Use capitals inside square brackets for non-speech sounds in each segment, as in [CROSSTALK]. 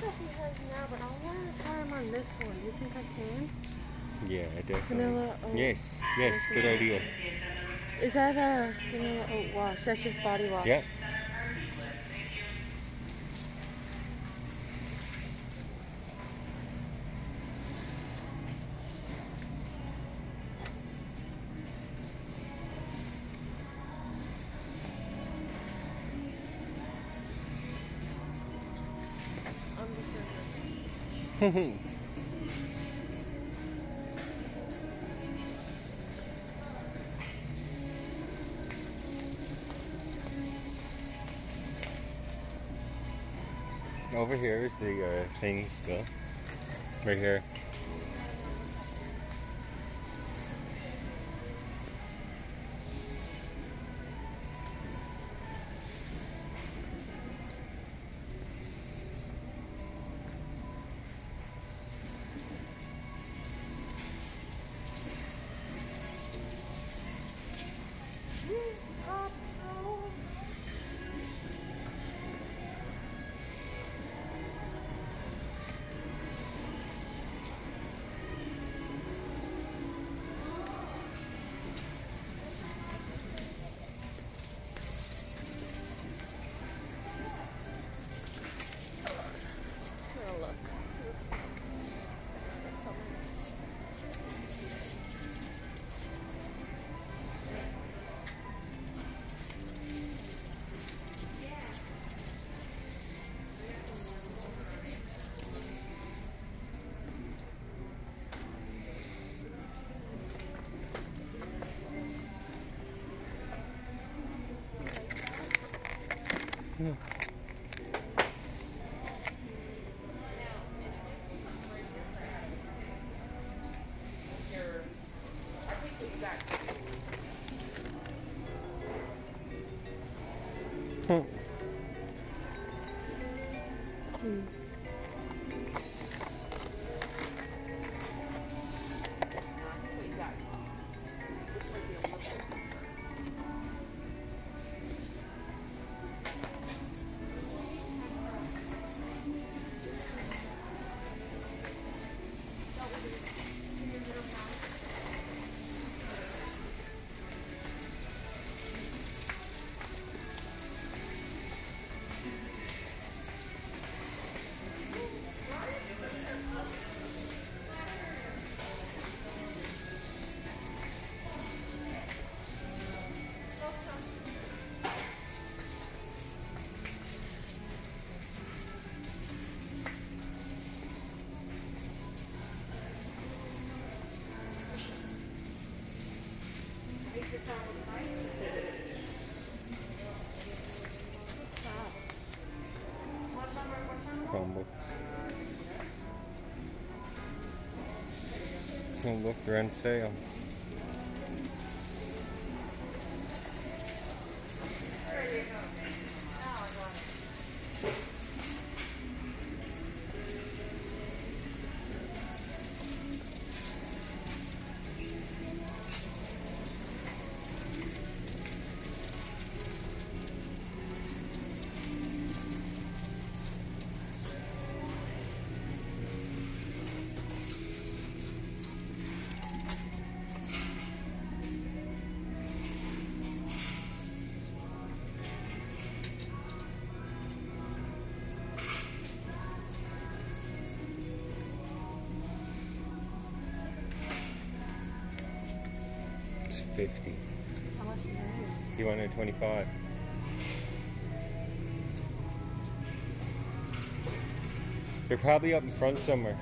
stuff he has now, but I want to try him on this one. Do you think I can? Yeah, definitely. Vanilla oat. Yes, yes, good idea. Is that a vanilla oat wash? That's just body wash. Yeah. [LAUGHS] Over here is the uh, things stuff. Right here. Just 嗯。Chromebooks. Look, they're on sale. 50. How much is that? You wanted 25. They're probably up in front somewhere.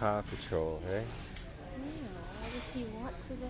Paw Patrol, hey? Yeah, why does he want to go?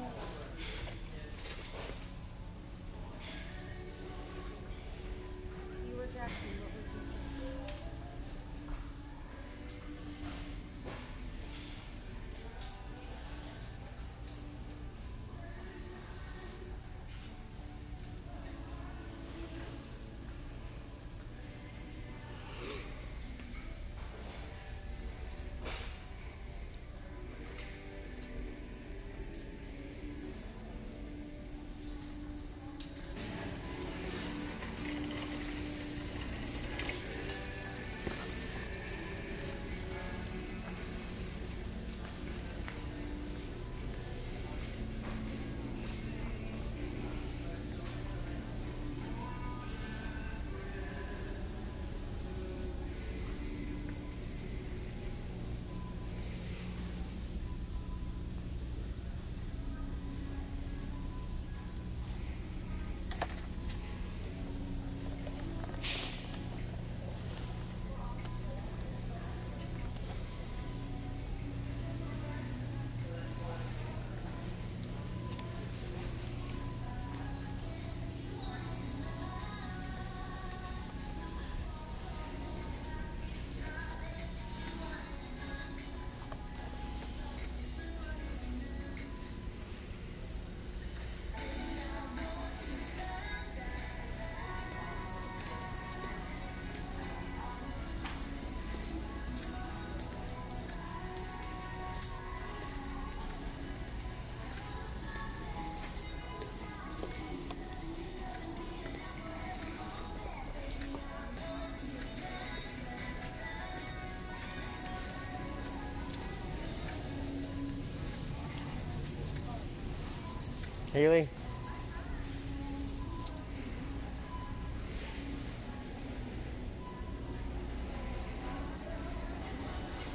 Haley?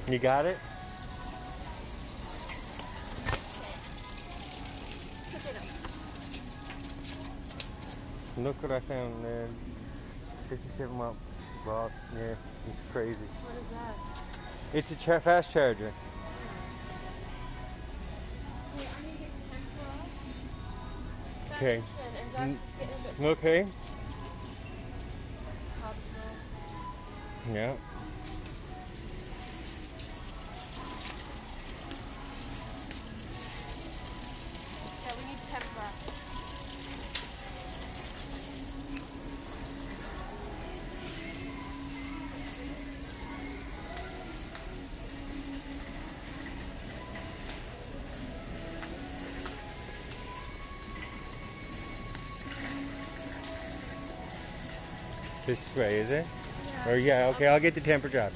You got it? Pick it up. Look what I found, man. 57 watts. watts. Yeah, it's crazy. What is that? It's a fast charger. Okay. And Jackson's getting a bit Okay. Yeah. This way, is it? Yeah. Or yeah, okay, I'll get the temper job.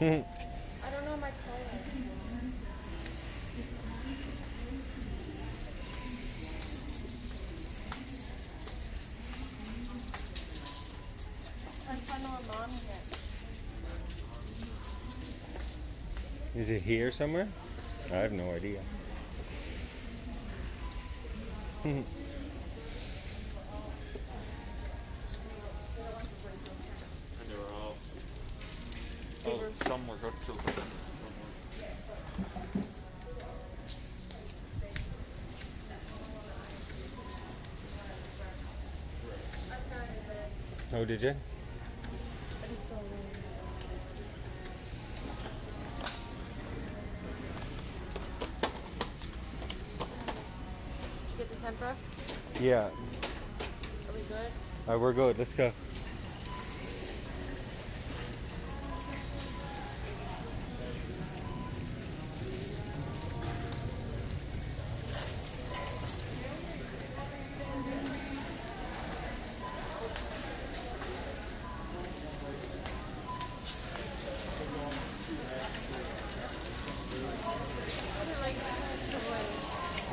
Is it here somewhere? I have no idea. [LAUGHS] And they were all. Oh, some were good too. Oh, did you? Get the tempura? Yeah. Are we good? All right, we're good. Let's go.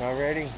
Not ready?